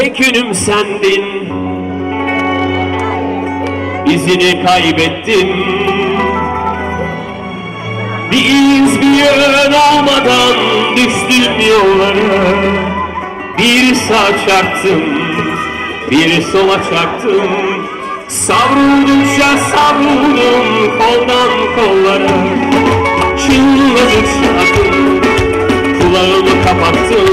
Tek yönüm sendin. İzini kaybettim. Bir iz bir yön olmadan düştüm yollara. Bir sağa çarptım bir sola çarptım. Savruldukça savruldum koldan kollara. Çınladıkça kulağımı kapattım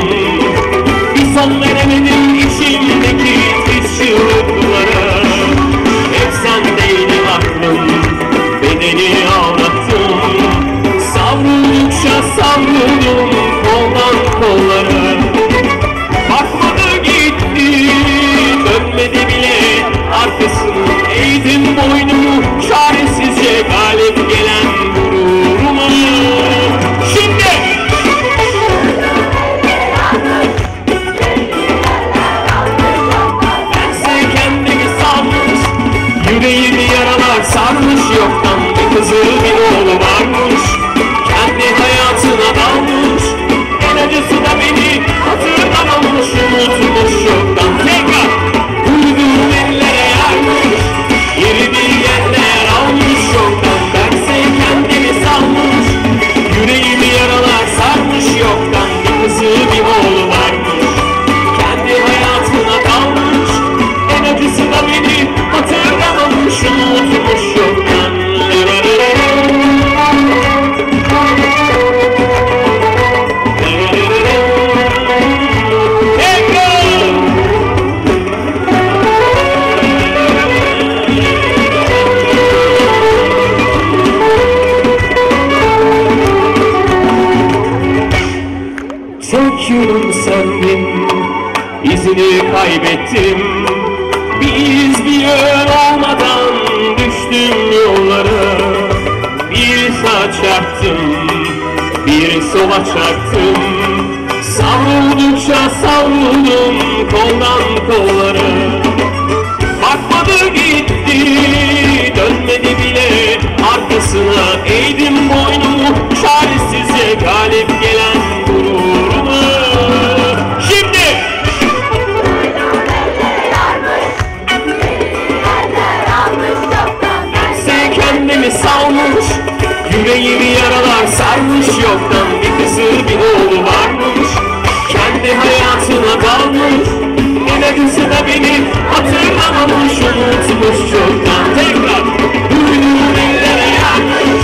Yönüm sendin izini kaybettim. Bir iz bir yön olmadan düştüm yollara. Bir sağa çarptım bir sola çarptım. Savruldukça savruldum koldan kollara. Bakmadı gitti dönmedi bile arkasına Yüreğimi yaralar sarmış Yoktan bir kızı bir oğlu varmış. Kendi hayatına dalmış En acısı da beni hatırlamamış Unutmuş çoktan tekrar Duyduğum ellere yanmış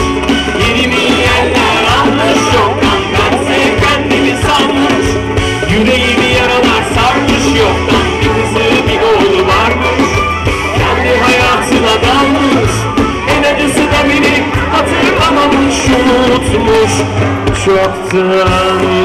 Yerimi yerler almış Yoktan bense kendimi salmış. Yüreğimi yaralar sarmış Yoktan Unutmuş çoktan